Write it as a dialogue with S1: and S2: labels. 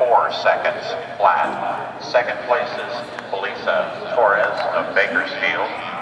S1: four seconds flat. Second place is Felisa Torres of Bakersfield.